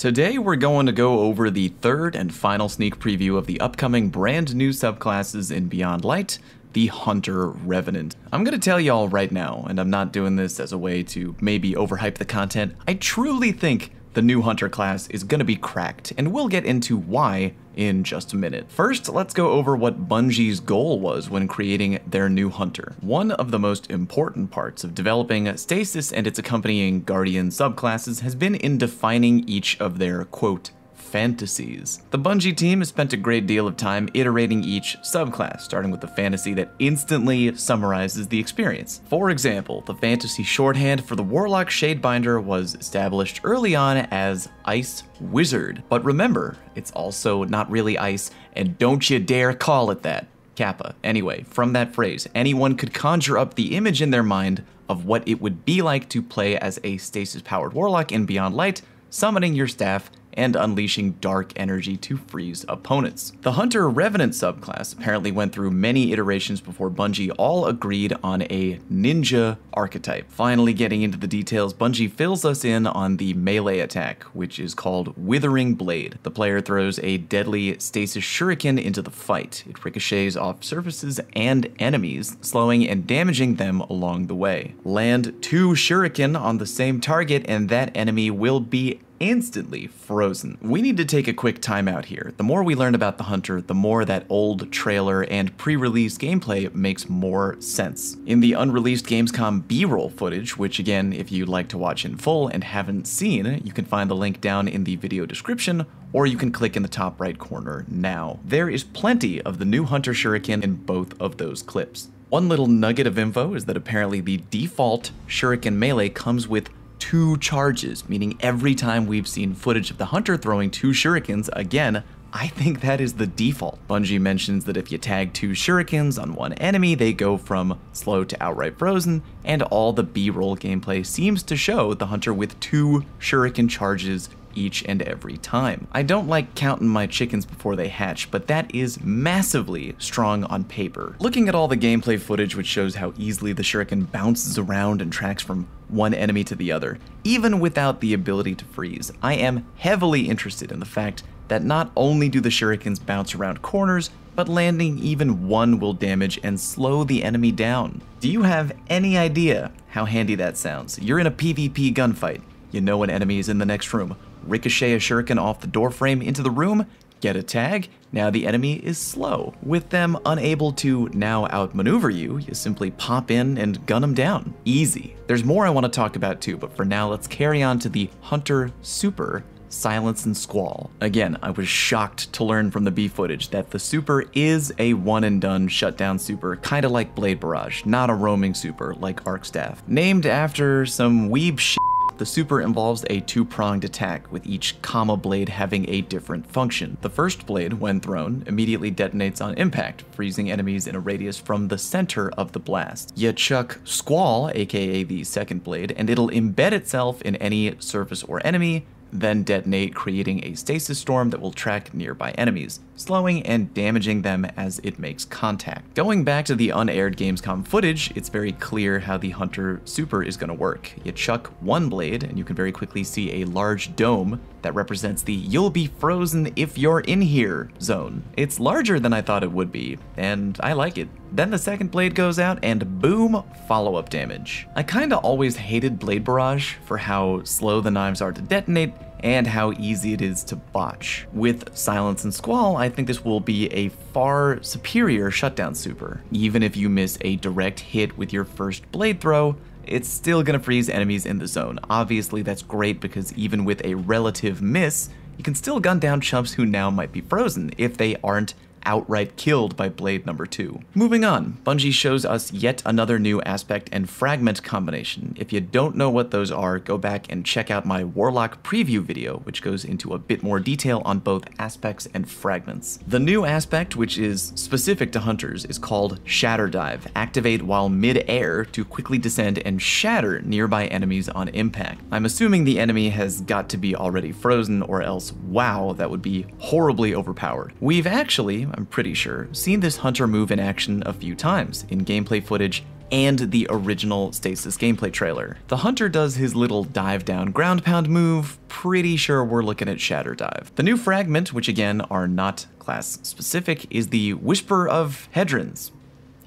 Today we're going to go over the third and final sneak preview of the upcoming brand new subclasses in Beyond Light, the Hunter Revenant. I'm gonna tell y'all right now, and I'm not doing this as a way to maybe overhype the content, I truly think the new Hunter class is gonna be cracked, and we'll get into why in just a minute. First, let's go over what Bungie's goal was when creating their new Hunter. One of the most important parts of developing Stasis and its accompanying Guardian subclasses has been in defining each of their, quote, fantasies. The Bungie team has spent a great deal of time iterating each subclass, starting with the fantasy that instantly summarizes the experience. For example, the fantasy shorthand for the Warlock Shadebinder was established early on as Ice Wizard. But remember, it's also not really ice, and don't you dare call it that. Kappa. Anyway, from that phrase, anyone could conjure up the image in their mind of what it would be like to play as a stasis powered warlock in Beyond Light, summoning your staff and unleashing dark energy to freeze opponents. The Hunter Revenant subclass apparently went through many iterations before Bungie all agreed on a ninja archetype. Finally getting into the details, Bungie fills us in on the melee attack, which is called Withering Blade. The player throws a deadly stasis shuriken into the fight. It ricochets off surfaces and enemies, slowing and damaging them along the way. Land two shuriken on the same target and that enemy will be instantly frozen. We need to take a quick timeout here. The more we learn about the Hunter, the more that old trailer and pre-release gameplay makes more sense. In the unreleased Gamescom B-roll footage, which again, if you'd like to watch in full and haven't seen, you can find the link down in the video description, or you can click in the top right corner now. There is plenty of the new Hunter Shuriken in both of those clips. One little nugget of info is that apparently the default Shuriken melee comes with two charges, meaning every time we've seen footage of the hunter throwing two shurikens, again, I think that is the default. Bungie mentions that if you tag two shurikens on one enemy, they go from slow to outright frozen, and all the B-roll gameplay seems to show the hunter with two shuriken charges each and every time. I don't like counting my chickens before they hatch, but that is massively strong on paper. Looking at all the gameplay footage which shows how easily the shuriken bounces around and tracks from one enemy to the other, even without the ability to freeze, I am heavily interested in the fact that not only do the shurikens bounce around corners, but landing even one will damage and slow the enemy down. Do you have any idea how handy that sounds? You're in a PvP gunfight. You know an enemy is in the next room ricochet a shuriken off the doorframe into the room, get a tag, now the enemy is slow. With them unable to now outmaneuver you, you simply pop in and gun them down. Easy. There's more I want to talk about too, but for now let's carry on to the Hunter Super Silence and Squall. Again, I was shocked to learn from the B footage that the super is a one and done shutdown super, kinda like Blade Barrage, not a roaming super like Arcstaff. Named after some weeb shit the super involves a two-pronged attack, with each comma blade having a different function. The first blade, when thrown, immediately detonates on impact, freezing enemies in a radius from the center of the blast. You chuck Squall, aka the second blade, and it'll embed itself in any surface or enemy, then detonate, creating a stasis storm that will track nearby enemies, slowing and damaging them as it makes contact. Going back to the unaired Gamescom footage, it's very clear how the Hunter Super is going to work. You chuck one blade, and you can very quickly see a large dome that represents the you'll be frozen if you're in here zone. It's larger than I thought it would be, and I like it. Then the second blade goes out and boom, follow-up damage. I kinda always hated Blade Barrage for how slow the knives are to detonate and how easy it is to botch. With Silence and Squall, I think this will be a far superior shutdown super. Even if you miss a direct hit with your first blade throw, it's still gonna freeze enemies in the zone. Obviously that's great because even with a relative miss, you can still gun down chumps who now might be frozen if they aren't outright killed by Blade number 2. Moving on, Bungie shows us yet another new aspect and fragment combination. If you don't know what those are, go back and check out my Warlock preview video, which goes into a bit more detail on both aspects and fragments. The new aspect, which is specific to hunters, is called Shatter Dive. Activate while mid-air to quickly descend and shatter nearby enemies on impact. I'm assuming the enemy has got to be already frozen or else wow, that would be horribly overpowered. We've actually, I'm pretty sure, seen this hunter move in action a few times in gameplay footage and the original Stasis gameplay trailer. The Hunter does his little dive down ground pound move, pretty sure we're looking at Shatter Dive. The new fragment, which again are not class specific, is the Whisper of Hedrons.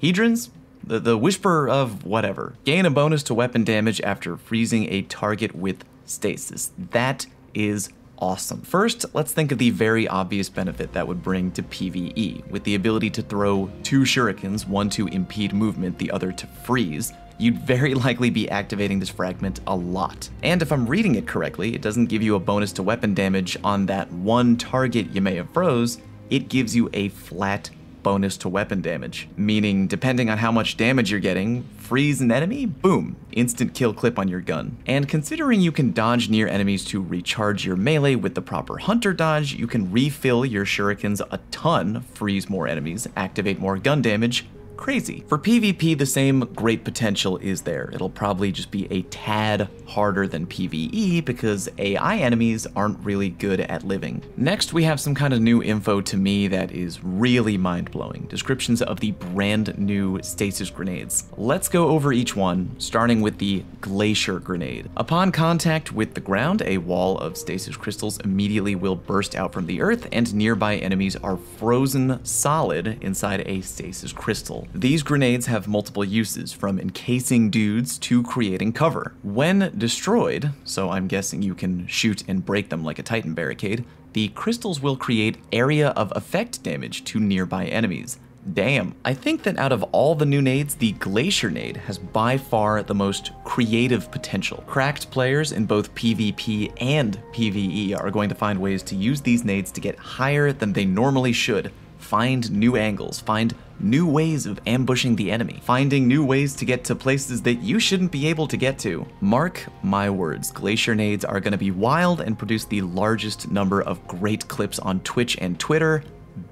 Hedrons? The, the Whisper of whatever. Gain a bonus to weapon damage after freezing a target with stasis. That is awesome. First, let's think of the very obvious benefit that would bring to PvE. With the ability to throw two shurikens, one to impede movement, the other to freeze, you'd very likely be activating this fragment a lot. And if I'm reading it correctly, it doesn't give you a bonus to weapon damage on that one target you may have froze, it gives you a flat bonus to weapon damage, meaning depending on how much damage you're getting, freeze an enemy, boom, instant kill clip on your gun. And considering you can dodge near enemies to recharge your melee with the proper hunter dodge, you can refill your shurikens a ton, freeze more enemies, activate more gun damage, crazy. For PvP, the same great potential is there. It'll probably just be a tad harder than PvE because AI enemies aren't really good at living. Next, we have some kind of new info to me that is really mind-blowing. Descriptions of the brand new stasis grenades. Let's go over each one, starting with the Glacier Grenade. Upon contact with the ground, a wall of stasis crystals immediately will burst out from the earth and nearby enemies are frozen solid inside a stasis crystal. These grenades have multiple uses, from encasing dudes to creating cover. When destroyed, so I'm guessing you can shoot and break them like a Titan barricade, the crystals will create area of effect damage to nearby enemies. Damn. I think that out of all the new nades, the Glacier Nade has by far the most creative potential. Cracked players in both PvP and PvE are going to find ways to use these nades to get higher than they normally should, find new angles, find new ways of ambushing the enemy, finding new ways to get to places that you shouldn't be able to get to. Mark my words, Glacier Nades are going to be wild and produce the largest number of great clips on Twitch and Twitter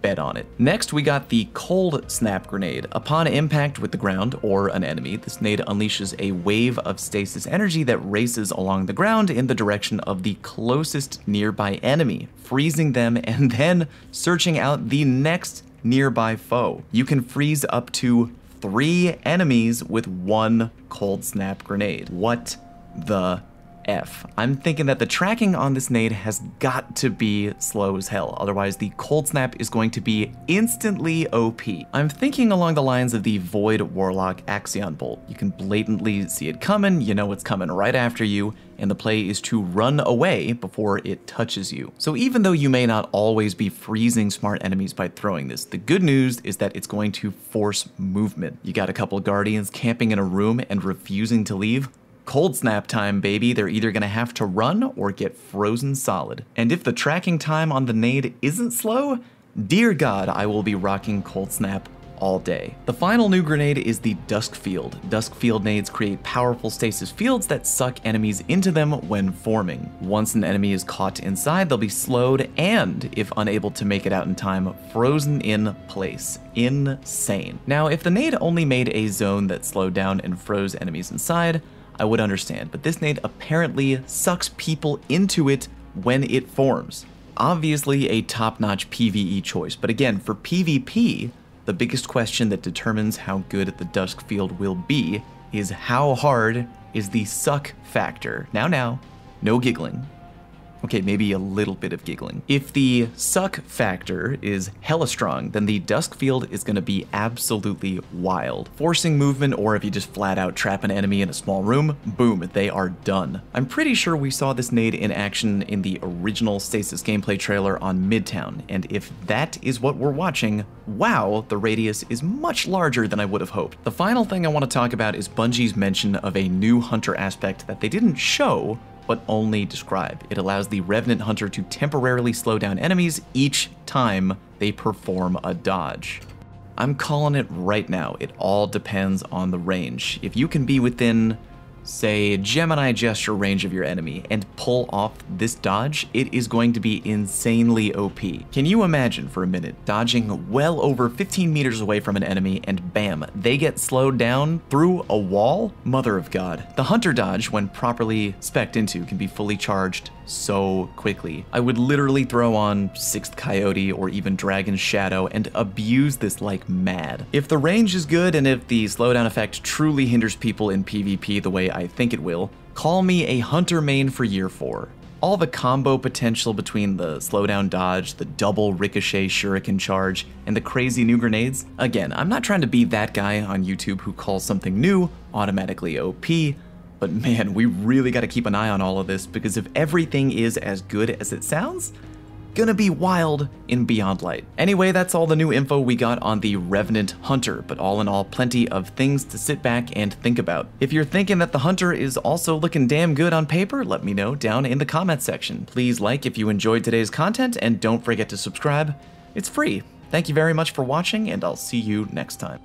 bet on it. Next, we got the Cold Snap Grenade. Upon impact with the ground or an enemy, this nade unleashes a wave of stasis energy that races along the ground in the direction of the closest nearby enemy, freezing them and then searching out the next nearby foe. You can freeze up to three enemies with one Cold Snap Grenade. What the F. I'm thinking that the tracking on this nade has got to be slow as hell, otherwise the cold snap is going to be instantly OP. I'm thinking along the lines of the Void Warlock Axion Bolt. You can blatantly see it coming, you know it's coming right after you, and the play is to run away before it touches you. So even though you may not always be freezing smart enemies by throwing this, the good news is that it's going to force movement. You got a couple guardians camping in a room and refusing to leave, Cold snap time, baby. They're either going to have to run or get frozen solid. And if the tracking time on the nade isn't slow, dear God, I will be rocking cold snap all day. The final new grenade is the Dusk Field. Dusk Field nades create powerful stasis fields that suck enemies into them when forming. Once an enemy is caught inside, they'll be slowed and, if unable to make it out in time, frozen in place. Insane. Now, if the nade only made a zone that slowed down and froze enemies inside, I would understand, but this nade apparently sucks people into it when it forms. Obviously a top-notch PvE choice, but again, for PvP, the biggest question that determines how good the Dusk Field will be is how hard is the suck factor. Now, now, no giggling. Okay, maybe a little bit of giggling. If the suck factor is hella strong, then the dusk field is to be absolutely wild. Forcing movement, or if you just flat out trap an enemy in a small room, boom, they are done. I'm pretty sure we saw this nade in action in the original Stasis gameplay trailer on Midtown, and if that is what we're watching, wow, the radius is much larger than I would have hoped. The final thing I want to talk about is Bungie's mention of a new hunter aspect that they didn't show, but only describe. It allows the Revenant Hunter to temporarily slow down enemies each time they perform a dodge. I'm calling it right now. It all depends on the range. If you can be within say, Gemini Jester range of your enemy and pull off this dodge, it is going to be insanely OP. Can you imagine for a minute dodging well over 15 meters away from an enemy and bam, they get slowed down through a wall? Mother of God. The hunter dodge, when properly specced into, can be fully charged so quickly. I would literally throw on 6th Coyote or even Dragon Shadow and abuse this like mad. If the range is good and if the slowdown effect truly hinders people in PvP the way I think it will, call me a Hunter main for year 4 all the combo potential between the slowdown dodge, the double ricochet shuriken charge, and the crazy new grenades. Again, I'm not trying to be that guy on YouTube who calls something new automatically OP, but man, we really gotta keep an eye on all of this because if everything is as good as it sounds, gonna be wild in Beyond Light. Anyway, that's all the new info we got on the Revenant Hunter, but all in all, plenty of things to sit back and think about. If you're thinking that the Hunter is also looking damn good on paper, let me know down in the comment section. Please like if you enjoyed today's content, and don't forget to subscribe. It's free. Thank you very much for watching, and I'll see you next time.